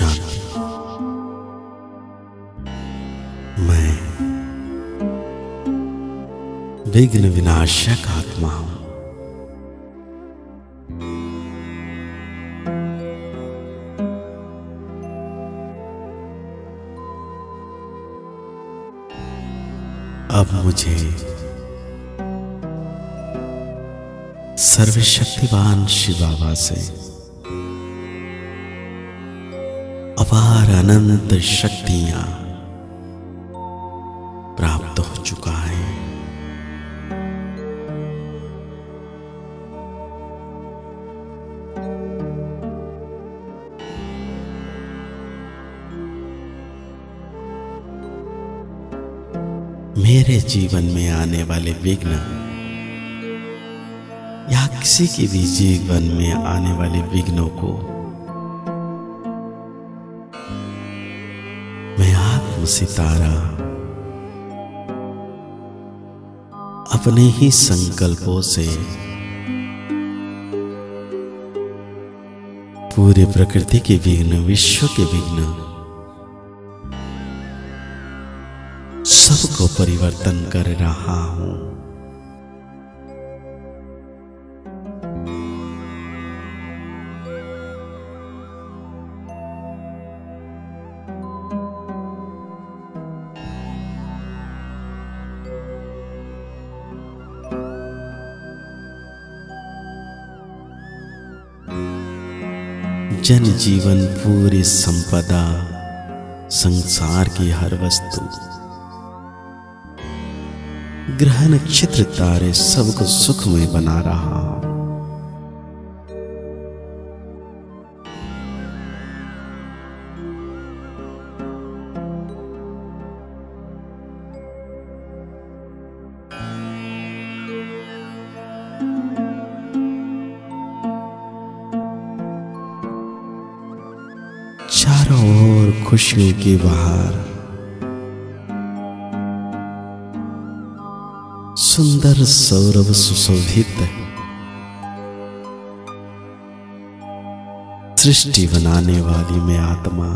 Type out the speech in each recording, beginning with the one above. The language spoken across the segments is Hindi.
शांति मैं विघ्न विनाशक आत्मा हूँ। अब मुझे सर्वशक्तिवान शिव बाबा से अपार अनंत शक्तियाँ प्राप्त हो चुका है। मेरे जीवन में आने वाले विघ्न या किसी के भी जीवन में आने वाले विघ्नों को आत्म सितारा। अपने ही संकल्पों से पूरे प्रकृति के विघ्न, विश्व के विघ्न सबको परिवर्तन कर रहा हूँ। जन जीवन पूरी संपदा, संसार की हर वस्तु। ग्रह नक्षत्र तारे सबको सुखमय बना रहा। हूँ खुशियों की बहार सुंदर सौरभ सुशोभित सृष्टि बनाने वाली मैं आत्मा।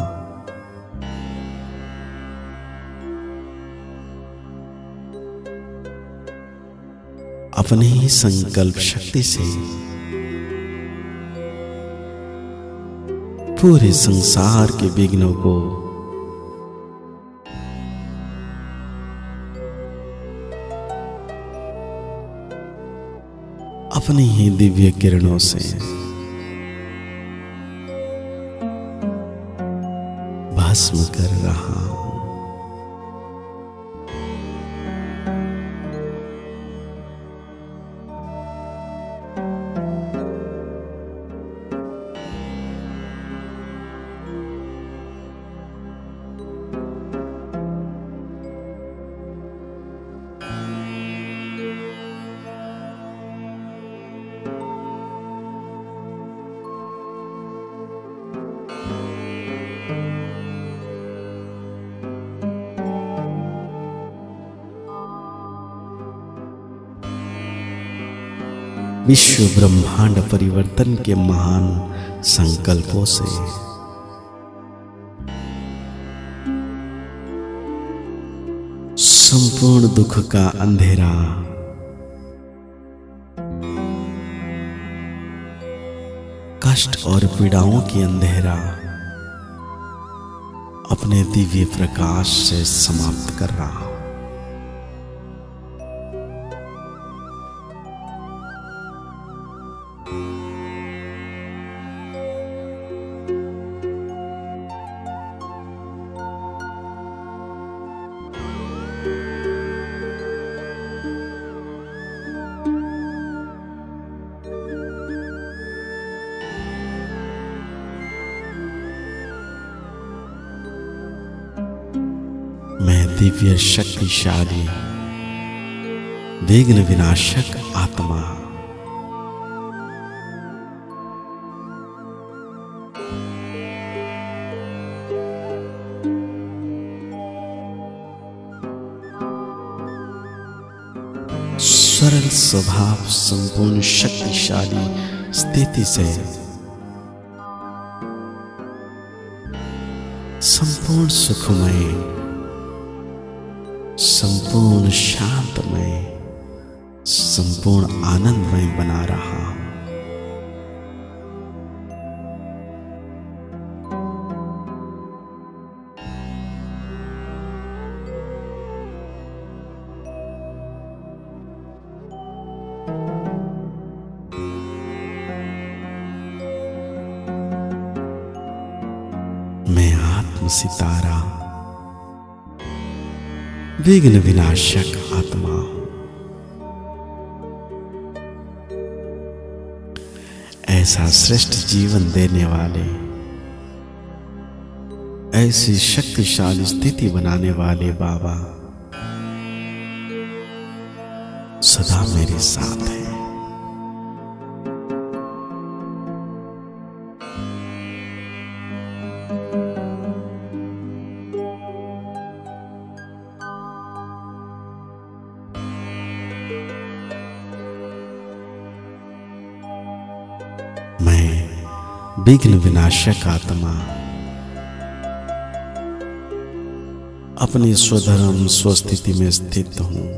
अपने ही संकल्प शक्ति से पूरे संसार के विघ्नों को। अपनी ही दिव्य किरणों से। भस्म कर रहा। विश्व ब्रह्मांड परिवर्तन के महान संकल्पों से। संपूर्ण दुख का अंधेरा। कष्ट और पीड़ाओं की अंधेरा अपने दिव्य प्रकाश से समाप्त कर रहा। दिव्य शक्तिशाली विघ्न विनाशक आत्मा। सरल स्वभाव संपूर्ण शक्तिशाली स्थिति से संपूर्ण सुखमय संपूर्ण शांतमय संपूर्ण आनंदमय बना रहा। हूँ मैं आत्म सितारा विघ्न विनाशक आत्मा। ऐसा श्रेष्ठ जीवन देने वाले, ऐसी शक्तिशाली स्थिति बनाने वाले बाबा सदा मेरे साथ है। विघ्न विनाशक आत्मा। अपने स्वधर्म स्वस्थिति में स्थित हूँ।